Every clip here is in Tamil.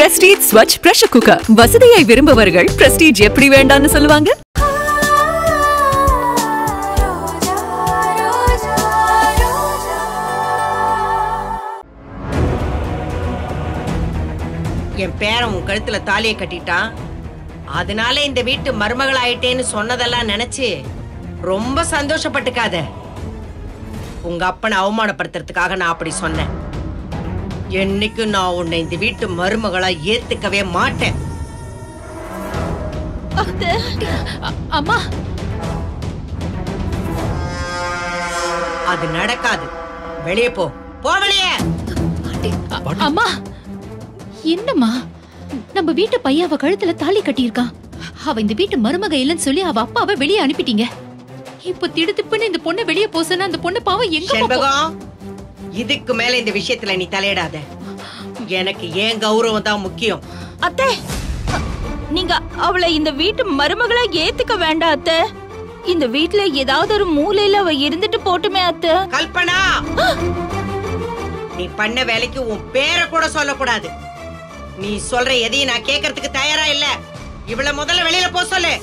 பிரஸ்டீஜ் ஸ்வச் பிரஷர் குக்கர் வசதியை விரும்புபவர்கள் பிரஸ்டீஜ் எப்படி வேண்டாம்னு சொல்லுவாங்க? என் பேரன் உன் கழுத்துல தாலியை கட்டிட்டான். அதனால இந்த வீட்டு மருமகள் ஆயிட்டேன்னு சொன்னதெல்லாம் நினைச்சு ரொம்ப சந்தோஷப்பட்டுக்காத. உங்க அப்பனை அவமானப்படுத்துறதுக்காக நான் அப்படி சொன்னேன். என்னைக்கும் நான் உன்னை இந்த வீட்டு மருமகளா ஏத்துக்கவே மாட்டேன். அம்மா. அது நடக்காது. வெளியே போ. போ வெளியே. அம்மா. என்னம்மா? நம்ம வீட்டு பையன் அவ கழுத்துல தாலி கட்டியிருக்கான். அவ இந்த வீட்டு மருமக இல்லைன்னு சொல்லி அவ அப்பாவை வெளியே அனுப்பிட்டீங்க. இப்ப திடுதிப்புன்னு இந்த பொண்ணு வெளியே போசனா அந்த பொண்ணு பாவம் எங்க இதுக்கு மேல இந்த விஷயத்துல நீ தலையிடாத. எனக்கு ஏன் கௌரவம் தான் முக்கியம்? அத்தை நீங்க அவளை இந்த வீட்டு மருமகளா ஏத்துக்க வேண்டாம் அத்தை. இந்த வீட்ல ஏதாவது ஒரு மூலையில அவ இருந்துட்டு போட்டுமே அத்தை. கல்பனா! நீ பண்ண வேலைக்கு உன் பேரை கூட சொல்லக்கூடாது. நீ சொல்ற எதையும் நான் கேட்கறதுக்கு தயாரா இல்ல. இவள முதல்ல வெளியில போ சொல்லு.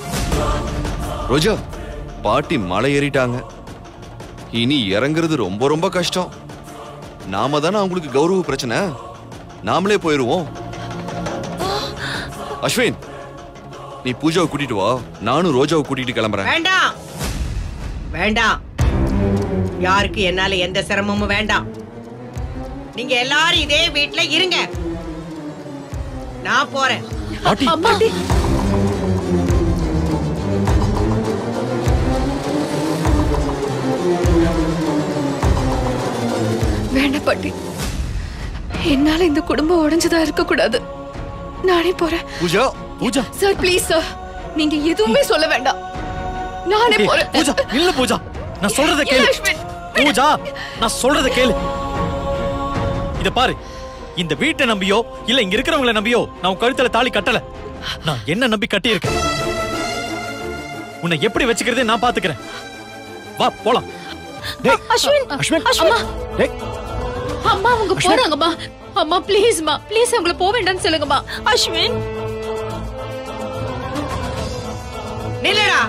ரோஜா பாட்டி மலை ஏறிட்டாங்க. இனி இறங்குறது ரொம்ப ரொம்ப கஷ்டம். நாம தானே அவங்களுக்கு கௌரவ பிரச்சனை? நாமளே போயிருவோம். அஸ்வின் நீ பூஜாவை கூட்டிட்டு வா. நானும் ரோஜாவை கூட்டிட்டு கிளம்புறேன். வேண்டாம். வேண்டாம். யாருக்கு என்னால எந்த சிரமமும் வேண்டாம். நீங்க எல்லாரும் இதே வீட்ல இருங்க. நான் போறேன். வேண்டாம் பாட்டி. என்னால இந்த குடும்பம் உடைஞ்சதா இருக்க கூடாது நானே போறேன். Pooja Pooja. Sir please sir நீங்க எதுவுமே சொல்ல வேண்டாம். நானே போறேன். பூஜா இல்ல பூஜா. நான் சொல்றத கேளு? பூஜா நான் சொல்றத கேளு. இத பாரு. இந்த வீட்டை நம்பியோ இல்ல இங்க இருக்கிறவங்கள நம்பியோ நான் கழுத்துல தாலி கட்டல. நான் என்ன நம்பி கட்டி இருக்கேன் உன்னை எப்படி வச்சுக்கிறதே நான் பாத்துக்கிறேன். வா போலாம். அஸ்வின் அஸ்வின். அம்மா. அம்மா அவங்க போறாங்கம்மா. அம்மா ப்ளீஸ்மா ப்ளீஸ் அவங்கள போக வேண்டாம்னு சொல்லுங்கம்மா. அஸ்வின். நில்லுடா.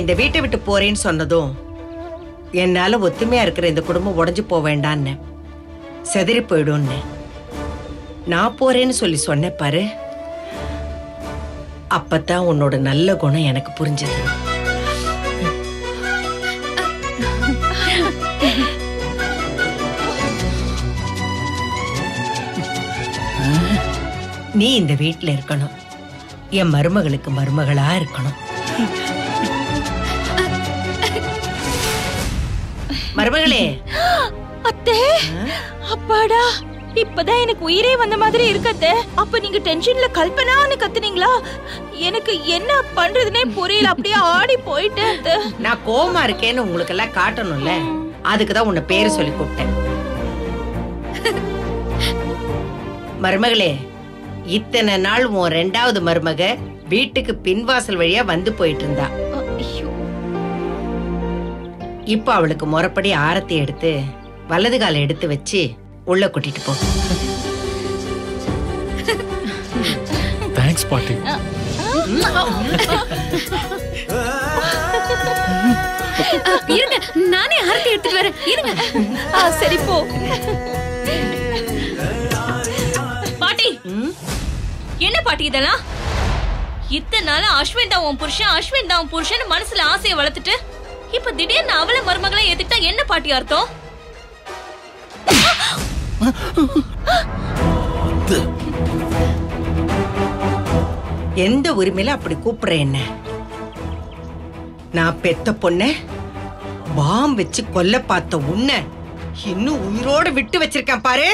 நான் இந்த வீட்டை விட்டு போறேன்னு சொன்னதும் என்னால ஒத்துமையா இருக்கிற இந்த குடும்பம் உடஞ்சு போக வேண்டான்னு செதறி போயிடும்னு. நான் போறேன்னு சொல்லி சொன்ன பாரு அப்பதான் உன்னோட நல்ல குணம் எனக்கு புரிஞ்சது. நீ இந்த வீட்டில் இருக்கணும். என் மருமகளுக்கு மருமகளா இருக்கணும். மருமகளே. அத்தை அப்பாடா. இப்பதான் எனக்கு உயிரே வந்த மாதிரி இருக்கு அத்தை. அப்ப நீங்க டென்ஷன்ல கல்பனான்னு கத்துனீங்களா? எனக்கு என்ன பண்றதுனே புரியல. அப்படியே ஆடி போயிட்டேன் அத்தை. நான் கோவமா இருக்கேன்னு உங்களுக்கு எல்லாம் காட்டணும்ல. அதுக்கு தான் உன்னை பேரு சொல்லி கூப்பிட்டேன். மருமகளே இத்தனை நாள் உன் ரெண்டாவது மருமக வீட்டுக்கு பின்வாசல் வழியா வந்து போயிட்டு இருந்தா. இப்ப அவளுக்கு முறைப்படி ஆரத்தி எடுத்து வலது காலை எடுத்து வச்சு உள்ள கூட்டிட்டு போ. தேங்க்ஸ் பாட்டி. இருங்க நானே ஆரத்தி எடுத்துட்டு வரேன். இருங்க. ஆ, சரி போ. பாட்டி என்ன பாட்டி இதெல்லாம்? இத்தனை நாள் அஸ்வின் தான் உன் புருஷன் அஸ்வின் தான் உன் புருஷன் மனசுல ஆசையை வளர்த்துட்டு இப்ப திடீர்னு அவளை மருமகளை ஏத்துக்கிட்டா என்ன பாட்டி அர்த்தம்? எந்த உரிமையில அப்படி கூப்பிடுற என்ன? நான் பெத்த பொண்ண பாம் வச்சு கொல்ல பார்த்த உன்னை இன்னும் உயிரோட விட்டு வச்சிருக்கேன் பாரு.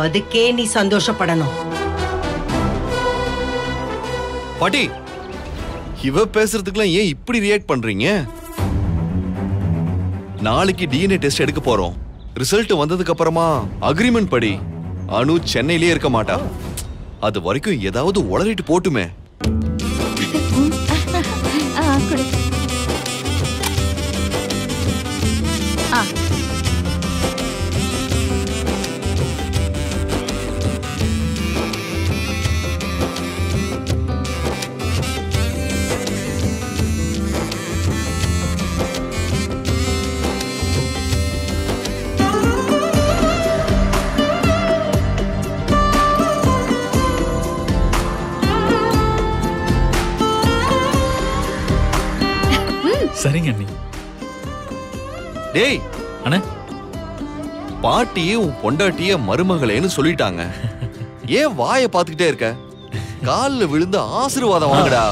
அதுக்கே நீ சந்தோஷப்படணும். பாட்டி இவ பேசுறதுக்குலாம் ஏன் இப்படி ரியாக்ட் பண்றீங்க? நாளைக்கு டிஎன்ஏ டெஸ்ட் எடுக்க போறோம். ரிசல்ட் வந்ததுக்கு அப்புறமா அக்ரிமெண்ட் படி அனு சென்னையிலே இருக்க மாட்டா. அது வரைக்கும் ஏதாவது உளறிட்டு போட்டுமே. ஆ, டேய் அண்ணே. பாட்டியே உன் பொண்டாட்டிய மருமகளேன்னு சொல்லிட்டாங்க. ஏன் வாயை பார்த்துக்கிட்டே இருக்க? கால்ல விழுந்து ஆசீர்வாதம் வாங்கடா.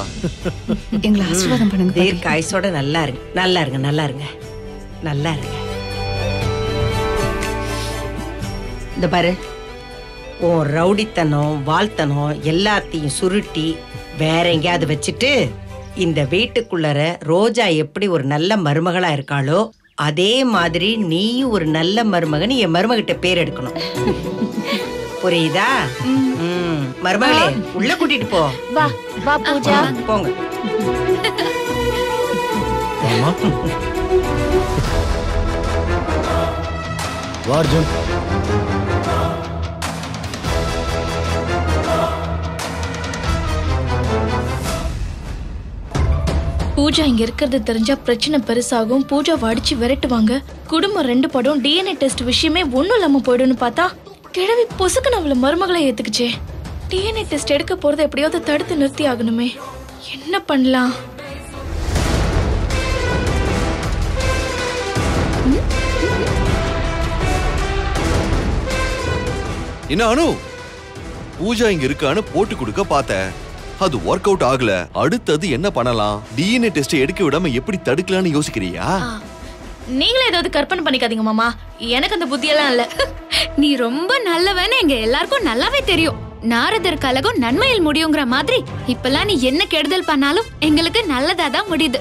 எங்களை ஆசீர்வாதம் பண்ணுங்க. தீர்க்க ஆயுசோட நல்லா இருங்க. நல்லா இருங்க நல்லா இருங்க. நல்லா இருங்க. இந்த பாரு உன் ரவுடித்தனம் வாழ்த்தனம் எல்லாத்தையும் சுருட்டி வேற எங்கேயாவது வச்சுட்டு இந்த வீட்டுக்குள்ளர ரோஜா எப்படி ஒரு நல்ல மருமகளா இருக்காளோ அதே மாதிரி நீயும் ஒரு நல்ல மருமகன் என் மருமகிட்ட பேர் எடுக்கணும். புரியுதா. மருமகளே உள்ள கூட்டிட்டு போ. வா வா பூஜா. போங்க. வார்ஜுன் பூஜா இங்க இருக்கிறது தெரிஞ்சா பிரச்சனை பெருசாகும். பூஜா வடிச்சு விரட்டுவாங்க. குடும்பம் ரெண்டு படம். டிஎன்ஏ டெஸ்ட் விஷயமே ஒன்றும் இல்லாம போயிடும்னு பார்த்தா கிழவி பொசுக்குன்னு அவள மருமகளை ஏத்துக்குச்சே. டிஎன்ஏ டெஸ்ட் எடுக்க போறதை எப்படியாவது தடுத்து நிறுத்தி ஆகணுமே. என்ன பண்ணலாம்? என்ன அனு? பூஜா இங்க இருக்கான்னு போட்டு கொடுக்க பார்த்தேன். அது ஒர்க் அவுட் ஆகல. அடுத்தது என்ன பண்ணலாம்? டிஎன்ஏ டெஸ்ட் எடுக்க விடாம எப்படி தடுக்கலாம்னு யோசிக்கிறியா? நீங்களே ஏதாவது கற்பனை பண்ணிக்காதீங்க மாமா. எனக்கு அந்த புத்தியெல்லாம் இல்ல. நீ ரொம்ப நல்லவன்னு எங்க எல்லாருக்கும் நல்லாவே தெரியும். நாரதர் கலகம் நன்மையில் முடியுங்கிற மாதிரி இப்பெல்லாம் நீ என்ன கெடுதல் பண்ணாலும் எங்களுக்கு நல்லதா தான் முடியுது.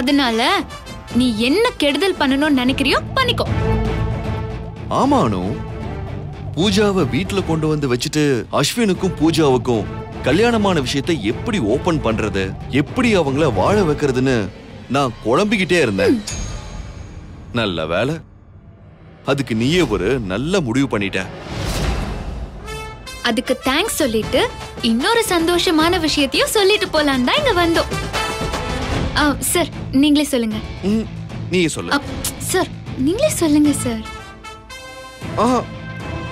அதனால நீ என்ன கெடுதல் பண்ணணும்னு நினைக்கிறியோ பண்ணிக்கோ. ஆமா அனு பூஜாவை வீட்ல கொண்டு வந்து வச்சுட்டு அஸ்வினுக்கும் பூஜாவுக்கும் கல்யாணமான விஷயத்தை எப்படி ஓபன் பண்றது? எப்படி அவங்கள வாழ வைக்கிறதுன்னு நான் குழம்பிக்கிட்டே இருந்தேன். நல்ல வேலை. அதுக்கு நீயே ஒரு நல்ல முடிவு பண்ணிட்ட. அதுக்கு தேங்க்ஸ் சொல்லிட்டு இன்னொரு சந்தோஷமான விஷயத்தையும் சொல்லிட்டு போலான்னு தான் இங்க வந்தோம். ஆ, சார் நீங்களே சொல்லுங்க. நீயே சொல்லு. சார் நீங்களே சொல்லுங்க சார்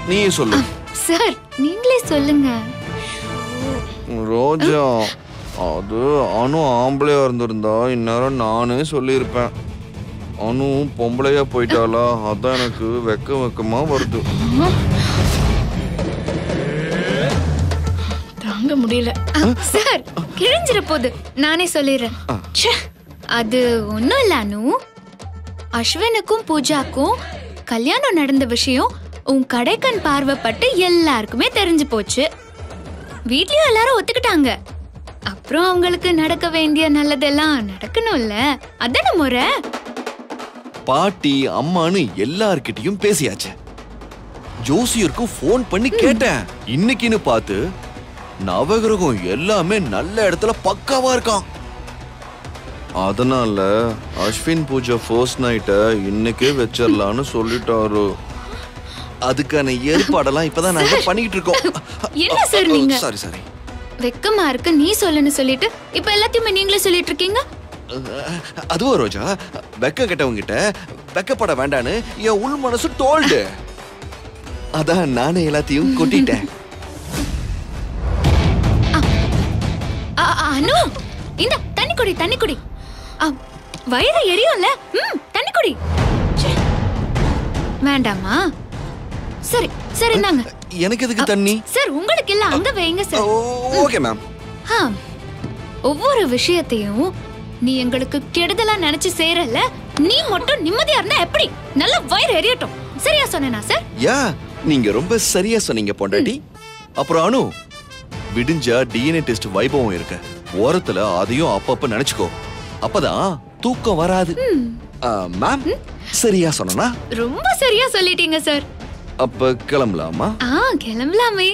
நீயே சொல்லு. சார் நீங்களே சொல்லுங்க. ரோஜா. அது அனு ஆம்பளையா இருந்திருந்தா இந்நேரம் நானே சொல்லியிருப்பேன். அனு பொம்பளையா போயிட்டாளா? அதான் எனக்கு வெக்க வெக்கமா வருது. தாங்க முடியல. சார் கிழிஞ்சிர போது நானே சொல்லிடுறேன். ச்சே, அது ஒண்ணும் இல்ல அனு. அஸ்வினுக்கும் பூஜாக்கும் கல்யாணம் நடந்த விஷயம் உன் கடைக்கண் பார்வைப்பட்டு எல்லாருக்குமே தெரிஞ்சு போச்சு. வீட்லயும் எல்லாரும் ஒத்துக்கிட்டாங்க. அப்புறம் அவங்களுக்கு நடக்க வேண்டிய நல்லதெல்லாம் நடக்கணும்ல. அதான முறை? பாட்டி அம்மான்னு எல்லார்கிட்டயும் பேசியாச்சு. ஜோசியருக்கும் ஃபோன் பண்ணி கேட்டேன். இன்னைக்குன்னு பார்த்து நவகிரகம் எல்லாமே நல்ல இடத்துல பக்காவா இருக்கான். அதனால அஸ்வின் பூஜா ஃபர்ஸ்ட் நைட்ட இன்னைக்கே வச்சிடலான்னு சொல்லிட்டாரு. அதுக்கான ஏற்பாடெல்லாம் இப்பதான் நாங்க பண்ணிக்கிட்டு இருக்கோம் என்ன சார் நீங்க? சாரி சாரி வெக்கமா இருக்கு நீ சொல்லுன்னு சொல்லிட்டு இப்ப எல்லாத்தையுமே நீங்களே சொல்லிட்டு இருக்கீங்க அதுவா ரோஜா? வெக்க கெட்டவங்க கிட்ட வெக்கப்பட வேண்டான்னு என் உள் மனசு தோல்டு அதான் நானே எல்லாத்தையும் கொட்டிட்டேன். அனு இந்த தண்ணி குடி தண்ணி குடி. வயிறு எரியும்ல? ம் தண்ணி குடி. வேண்டாமா சரி சரி இந்தாங்க. எனக்கு எதுக்கு தண்ணி? சார் உங்களுக்கு இல்ல அங்க வைங்க சார். ஓகே மேம் ஆ, ஒவ்வொரு விஷயத்தையும் நீ எங்களுக்கு கெடுதலா நினைச்சு செய்யறல நீ மட்டும் நிம்மதியா இருந்தா எப்படி? நல்ல வயிறு எரியட்டும். சரியா சொன்னேனா சார்? யா நீங்க ரொம்ப சரியா சொன்னீங்க பொண்டாட்டி. அப்புறம் அனு விடிஞ்சா டிஎன்ஏ டெஸ்ட் வைபவம் இருக்கு. ஓரத்துல அதையும் அப்பப்ப நினைச்சுக்கோ. அப்பதான் தூக்கம் வராது. மேம் சரியா சொன்னா ரொம்ப சரியா சொல்லிட்டீங்க சார். அப்ப கிளம்பலாமா? ஆ கிளம்பலாமே.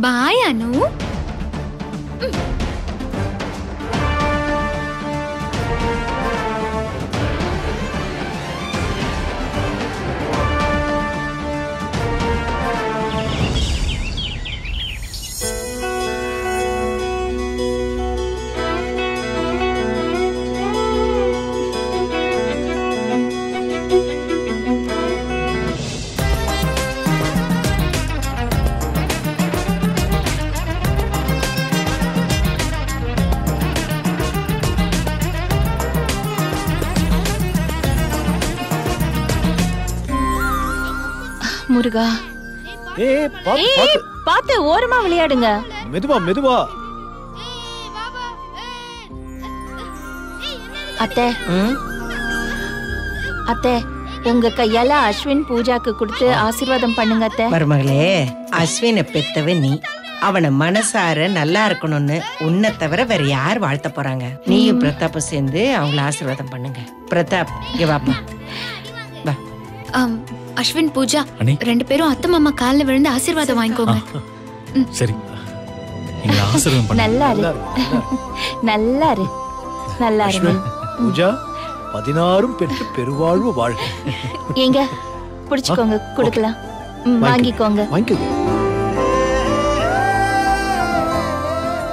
பாய் அனு. முருகா. ஏய் பாத்து பாத்து. பாத்து ஓரமா விளையாடுங்க. மெதுவா மெதுவா. அத்தை. ம்? அத்தை உங்க கையால அஸ்வின் பூஜாக்கு கொடுத்து ஆசீர்வாதம் பண்ணுங்க அத்தை. மருமகளே அஸ்வினை பெத்தவ நீ. அவனை மனசார நல்லா இருக்கணும்னு உன்னை தவிர வேற யார் வாழ்த்த போறாங்க? நீயும் பிரதாப்பும் சேர்ந்து அவங்கள ஆசீர்வாதம் பண்ணுங்க. பிரதாப் இங்க வாப்பா. வா. அஸ்வின் பூஜா. ரெண்டு பேரும் அத்தை மாமா கால்ல விழுந்து ஆசீர்வாதம் வாங்கிக்கோங்க. சரி. நல்லா இரு. நல்லா இரு. நல்லா பூஜா பதினாறும் பெற்று பெருவாழ்வு வாழ்க. ஏங்க புடிச்சுக்கோங்க கொடுக்கலாம். வாங்கிக்கோங்க. வாங்கிக்கோங்க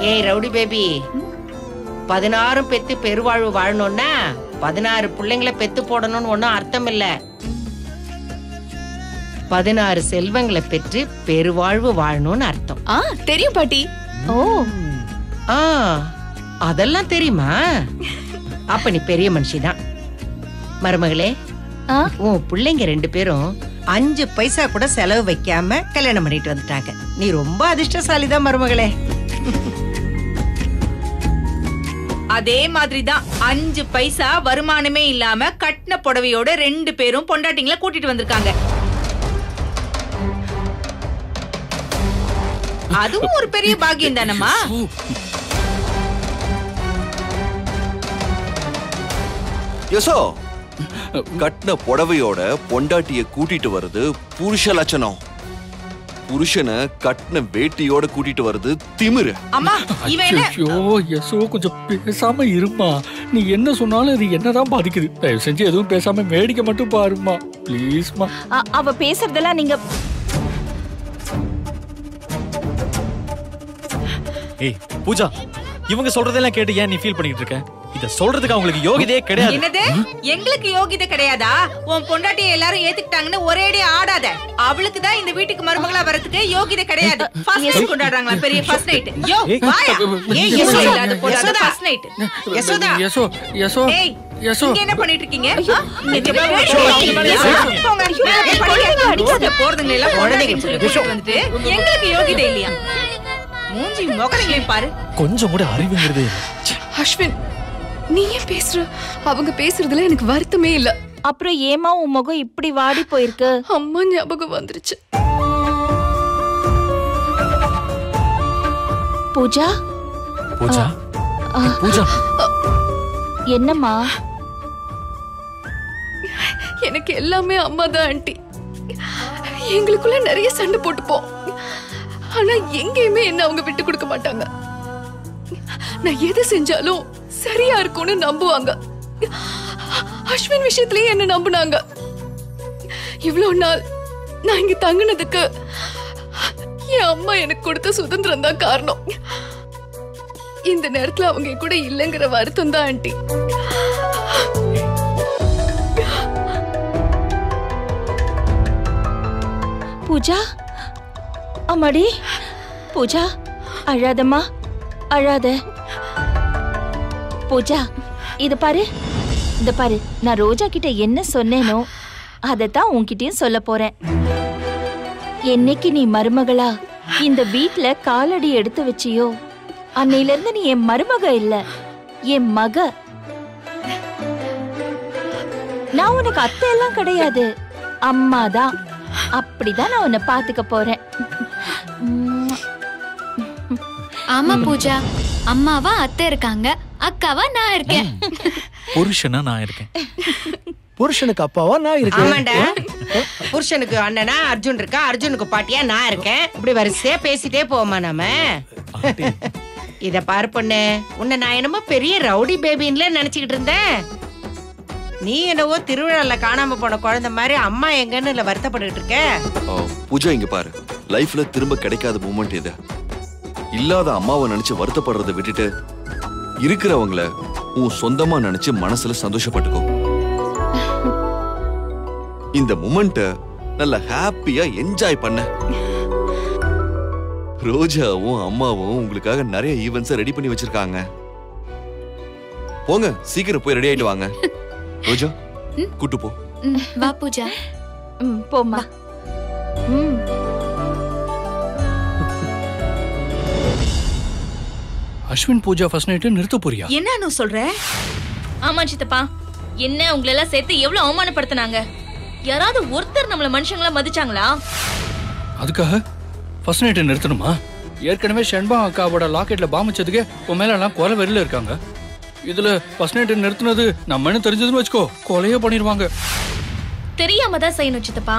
ஏய் ரவுடி பேபி. பதினாறும் பெத்து பெருவாழ்வு வாழணும்னா பதினாறு பிள்ளைங்களை பெத்து போடணும்னு ஒன்றும் அர்த்தம் இல்ல. பதினாறு செல்வங்களை பெற்று பெருவாழ்வு வாழணும்னு அர்த்தம். ஆ தெரியும் பாட்டி. ஓ. ஆ அதெல்லாம் தெரியுமா? அப்ப நீ பெரிய மனுஷிதான். மருமகளே ஆ? உன் பிள்ளைங்க ரெண்டு பேரும் அஞ்சு பைசா கூட செலவு வைக்காம கல்யாணம் பண்ணிட்டு வந்துட்டாங்க. நீ ரொம்ப அதிர்ஷ்டசாலிதான் மருமகளே. அதே மாதிரி தான் அஞ்சு பைசா வருமானமே இல்லாம கட்டின புடவையோட ரெண்டு பேரும் பொண்டாட்டிங்களை கூட்டிட்டு வந்திருக்காங்க. அதுவும் ஒரு பெரிய பாக்கியம் தானம்மா? யசோ கட்டின புடவையோட பொண்டாட்டிய கூட்டிட்டு வருது புருஷ லட்சணம். புருஷனை கட்டின வேட்டியோட கூட்டிட்டு வருது திமிரு. அம்மா ஐயோ யசோ கொஞ்சம் பேசாம இருமா. நீ என்ன சொன்னாலும் அது என்னதான் பாதிக்குது. தயவு செஞ்சு எதுவும் பேசாம வேடிக்கை மட்டும் பாருமா ப்ளீஸ்மா அவ பேசுறதெல்லாம் நீங்க ஏய் பூஜா இவங்க சொல்றதெல்லாம் கேட்டு ஏன் நீ ஃபீல் பண்ணிட்டு இருக்க? இத சொல்றதுக்கு அவங்களுக்கு யோகிதையே கிடையாது. என்னது? எங்களுக்கு யோகிதை கிடையாதா? உன் பொண்டாட்டியை எல்லாரும் ஏத்துக்கிட்டாங்கன்னு ஒரேடி ஆடாத. அவளுக்கு தான் இந்த வீட்டுக்கு மருமகளா வரதுக்கு யோகிதை கிடையாது. ஃபர்ஸ்ட் நைட் கொண்டாடுறாங்களா பெரிய ஃபர்ஸ்ட் நைட் யோ வாயா. ஏய் யசோதா இல்லாத போடாத ஃபர்ஸ்ட் நைட் யசோதா. யசோ யசோ ஏய் யசோ இங்க என்ன பண்ணிட்டு இருக்கீங்க. யசோ. போறதுங்க எல்லாம் எங்களுக்கு யோகிதை இல்லையா? மூஞ்சி முகரையும் பாரு. கொஞ்சம் கூட அறிவுங்கிறது. அஸ்வின் நீ ஏன் பேசுற? அவங்க பேசுறதுல எனக்கு வருத்தமே இல்ல. அப்புறம் ஏமா உன் முகம் இப்படி வாடி போயிருக்கு? அம்மா ஞாபகம் வந்துருச்சு. பூஜா? பூஜா. பூஜா. என்னம்மா? எனக்கு எல்லாமே அம்மா தான் ஆண்டி. எங்களுக்குள்ள நிறைய சண்டை போட்டுப்போம். ஆனா எங்கேயுமே என்ன அவங்க விட்டு கொடுக்க மாட்டாங்க. நான் எது செஞ்சாலும் சரியா இருக்கும்னு நம்புவாங்க. அஸ்வின் விஷயத்திலயே என்ன நம்புனாங்க. இவ்வளவு நாள் நான் இங்க தங்கினதுக்கு என் அம்மா எனக்கு கொடுத்த சுதந்திரம் தான் காரணம். இந்த நேரத்துல அவங்க கூட இல்லைங்கிற வருத்தம் தான் ஆண்டி. பூஜா? மடி பூஜா அழாதம்மா அழாத. பூஜா இது பாரு. இந்த பாரு நான் ரோஜா கிட்ட என்ன சொன்னேனோ அதைத்தான் உன்கிட்டயும் சொல்ல போறேன். என்னைக்கு நீ மருமகளா இந்த வீட்ல காலடி எடுத்து வச்சியோ அன்னையில இருந்து நீ என் மருமக இல்ல என் மக. நான் உனக்கு அத்தை எல்லாம் கிடையாது. அம்மா தான் அப்படிதான் நான் உன்னை பாத்துக்க போறேன். ஆமா பூஜா. அம்மாவா அத்தை இருக்காங்க. அக்காவா நான் இருக்கேன். புருஷனா நான் இருக்கேன். புருஷனுக்கு அப்பாவா நான் ஆமாண்டா. இருக்கேன் புருஷனுக்கு அண்ணனா அர்ஜுன் இருக்கா? அர்ஜுனுக்கு பாட்டியா நான் இருக்கேன். இப்படி வரிசையா பேசிட்டே போமா நாம? இத பாரு பொண்ணு. உன்னை நான் என்னமோ பெரிய ரவுடி பேபின்ல நினைச்சுக்கிட்டு இருந்தேன். நீ என்னவோ திருவிழால காணாம போன குழந்தை மாதிரி அம்மா எங்கன்னு இல்ல வருத்தப்பட்டுட்டு இருக்க? பூஜா இங்க பாரு. லைஃப்ல திரும்ப கிடைக்காத மூமெண்ட் இது. இல்லாத அம்மாவை நினைச்சு வருத்தப்படுறதை விட்டுட்டு இருக்கிறவங்கள உன் சொந்தமா நினைச்சு மனசுல சந்தோஷப்பட்டுக்கோ. இந்த மூமெண்ட்ட நல்ல ஹாப்பியா என்ஜாய் பண்ண. ரோஜாவும் அம்மாவும் உங்களுக்காக நிறைய ஈவெண்ட்ஸ் ரெடி பண்ணி வச்சிருக்காங்க. போங்க சீக்கிரம் போய் ரெடி ஆயிட்டு வாங்க. ரோஜா கூட்டு போ. ம், வா பூஜா. ம், போம்மா. ம். அஸ்வின் பூஜா ஃபர்ஸ்ட் நைட்டு நிறுத்த போறியா? என்ன சொல்ற? ஆமா சித்தப்பா. என்ன உங்களை எல்லாம் சேர்த்து எவ்வளவு அவமானப்படுத்தினாங்க? யாராவது ஒருத்தர் நம்மள மனுஷங்களா மதிச்சாங்களா? அதுக்காக ஃபர்ஸ்ட் நைட்டை நிறுத்தணுமா? ஏற்கனவே ஷண்பா அக்காவோட லாக்கெட்ல பாம்பு வச்சதுக்கே உன் மேல எல்லாம் கொலை வெறியில இருக்காங்க. இதுல ஃபர்ஸ்ட் நைட்டை நிறுத்தினது நம்மன்னு தெரிஞ்சதுன்னு வச்சுக்கோ கொலையே பண்ணிடுவாங்க தெரியாம தான் செய்யணும் சித்தப்பா.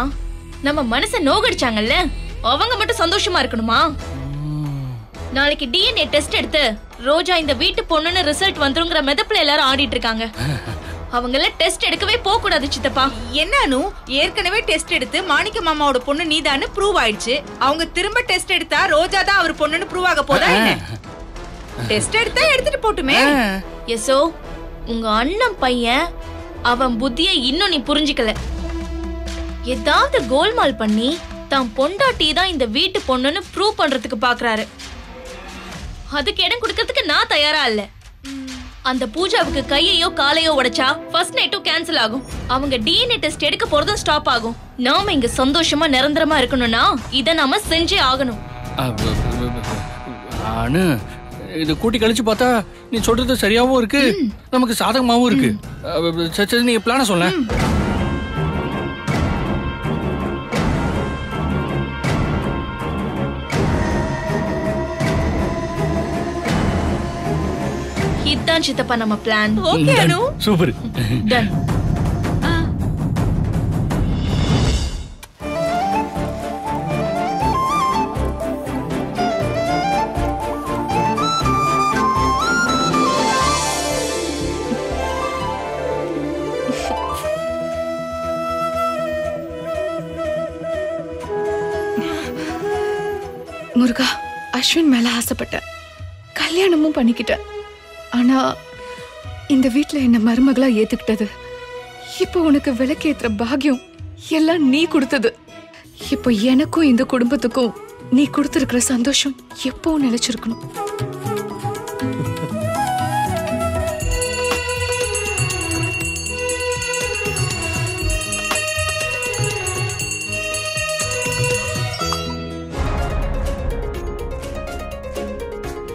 நம்ம மனச நோகடிச்சாங்கல்ல அவங்க மட்டும் சந்தோஷமா இருக்கணுமா? நாளைக்கு டிஎன்ஏ டெஸ்ட் எடுத்து ரோஜா இந்த வீட்டு பொண்ணுன்னு ரிசல்ட் வந்துருங்கிற மெதப்புல எல்லாரும் ஆடிட்டு இருக்காங்க. அவங்கள டெஸ்ட் எடுக்கவே போக கூடாது சித்தப்பா என்னன்னு ஏற்கனவே டெஸ்ட் எடுத்து மாணிக்க மாமாவோட பொண்ணு நீதான்னு ப்ரூவ் ஆயிடுச்சு. அவங்க திரும்ப டெஸ்ட் எடுத்தா ரோஜா தான் அவர் பொண்ணுன்னு ப்ரூவ் ஆக போதா என்ன? டெஸ்ட் எடுத்தா எடுத்துட்டு போட்டுமே. எசோ உங்க அண்ணன் பையன் அவன் புத்திய இன்னும் நீ புரிஞ்சுக்கல ஏதாவது கோல்மால் பண்ணி தான் பொண்டாட்டி தான் இந்த வீட்டு பொண்ணுன்னு ப்ரூவ் பண்றதுக்கு பாக்குறாரு அதுக்கு இடம் கொடுக்கறதுக்கு நான் தயாரா இல்ல அந்த பூஜாவுக்கு கையையோ காலையோ உடைச்சா ஃபர்ஸ்ட் நைட்டும் கேன்சல் ஆகும் அவங்க டிஎன்ஏ டெஸ்ட் எடுக்க போறதும் ஸ்டாப் ஆகும் நாம இங்க சந்தோஷமா நிரந்தரமா இருக்கணும்னா இத நாம செஞ்சே ஆகணும் ஆனு இது கூட்டி கழிச்சு பார்த்தா நீ சொல்றது சரியாவும் இருக்கு. நமக்கு சாதகமாவும் இருக்கு. சரி சரி, நீ பிளான சொல்ல இதுதான் சித்தப்பா நம்ம plan okay Anu. Super. Done Ashwin மேலே ஆசைப்பட்டேன். கல்யாணமும் பண்ணிக்கிட்டேன். ஆனால் இந்த வீட்டில் என்னை மருமகளாக ஏற்றுக்கிட்டது இப்போ உனக்கு விளக்கேத்துற பாகியம் எல்லாம் நீ கொடுத்தது. இப்போ எனக்கும் இந்த குடும்பத்துக்கும் நீ கொடுத்துருக்குற சந்தோஷம் எப்பவும் நிலைச்சிருக்கணும்.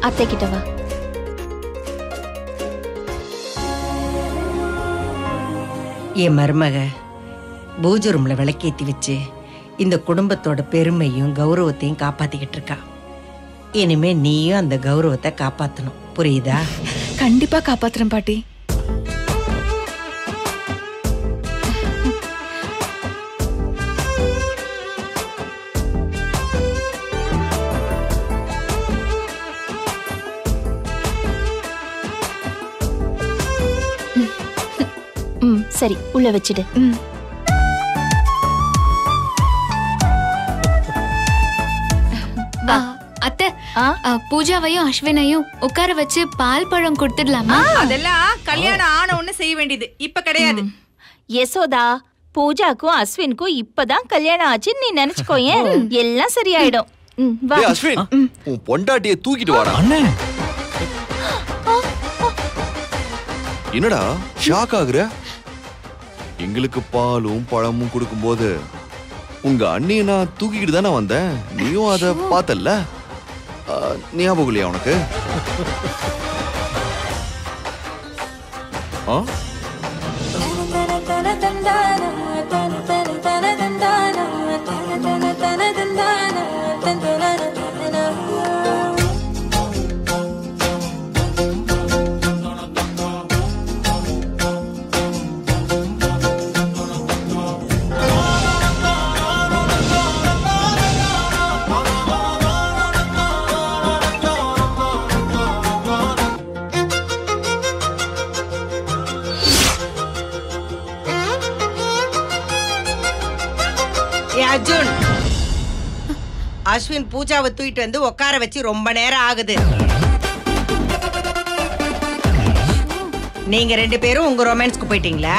அத்தை கிட்ட வா. என் மருமக பூஜை ரூம்ல விளக்கேத்தி வச்சு இந்த குடும்பத்தோட பெருமையும் கௌரவத்தையும் காப்பாத்திக்கிட்டு இருக்கா. இனிமே நீயும் அந்த கௌரவத்தை காப்பாத்தணும். புரியுதா? கண்டிப்பா காப்பாத்துறேன் பாட்டி. ம் சரி உள்ள வச்சிடு. ம். அத்தை பூஜாவையும் அஸ்வினையும் உட்கார வச்சு பால் பழம் கொடுத்துடலாமா? அதெல்லாம் கல்யாணம் ஆன உடனே செய்ய வேண்டியது. இப்ப கிடையாது. யசோதா பூஜாக்கும் அஸ்வினுக்கும் இப்பதான் கல்யாணம் ஆச்சுன்னு நீ நினைச்சுக்கோயேன் எல்லாம் சரியாயிடும். அஸ்வின் உன் பொண்டாட்டிய தூக்கிட்டு வாடா. அண்ணே. என்னடா ஷாக் ஆகுற? எங்களுக்கு பாலும் பழமும் கொடுக்கும்போது உங்க அண்ணிய நான் தூக்கிக்கிட்டு தானே வந்தேன். நீயும் அத பார்த்தல்ல? ஞாபகம் இல்லையா உனக்கு? ஆ? ஏ அர்ஜுன். அஸ்வின் பூஜாவை தூக்கிட்டு வந்து உட்கார வச்சு ரொம்ப நேரம் ஆகுது. நீங்க ரெண்டு பேரும் உங்க ரொமான்ஸ்க்கு போயிட்டீங்களா?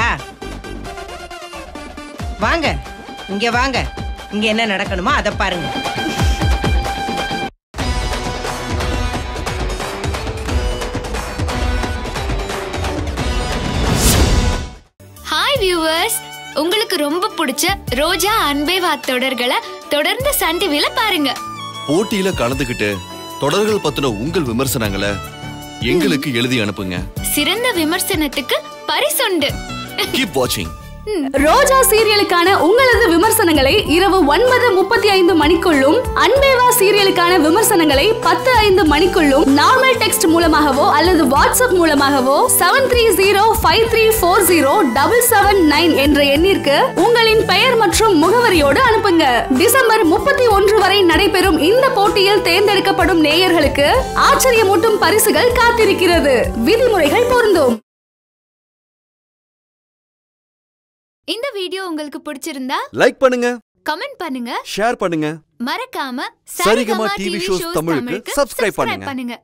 வாங்க. இங்க வாங்க. இங்க என்ன நடக்கணுமோ அதை பாருங்க. உங்களுக்கு ரொம்ப பிடிச்ச ரோஜா அன்பே வா தொடர்களை தொடர்ந்து சன் டிவில பாருங்க. போட்டியில கலந்துகிட்டு தொடர்கள் பத்தின உங்கள் விமர்சனங்களை எங்களுக்கு எழுதி அனுப்புங்க. சிறந்த விமர்சனத்துக்கு பரிசுண்டு. கீப் வாட்சிங் ரோஜா சீரியலுக்கான உங்களது விமர்சனங்களை இரவு ஒன்பது முப்பத்தி ஐந்து மணிக்குள்ளும் அன்பேவா சீரியலுக்கான விமர்சனங்களை பத்து ஐந்து மணிக்குள்ளும் நார்மல் டெக்ஸ்ட் மூலமாகவோ அல்லது வாட்ஸ்அப் மூலமாகவோ seven three zero five three four zero double seven nine என்ற எண்ணிற்கு உங்களின் பெயர் மற்றும் முகவரியோடு அனுப்புங்க. டிசம்பர் முப்பத்தி ஒன்று வரை நடைபெறும் இந்த போட்டியில் தேர்ந்தெடுக்கப்படும் நேயர்களுக்கு ஆச்சரியமூட்டும் பரிசுகள் காத்திருக்கிறது. விதிமுறைகள் பொருந்தும். இந்த வீடியோ உங்களுக்கு பிடிச்சிருந்தா லைக் பண்ணுங்க. கமெண்ட் பண்ணுங்க. ஷேர் பண்ணுங்க. மறக்காம சரிகமா டிவி ஷோஸ் தமிழுக்கு சப்ஸ்கிரைப் பண்ணுங்க. பண்ணுங்க.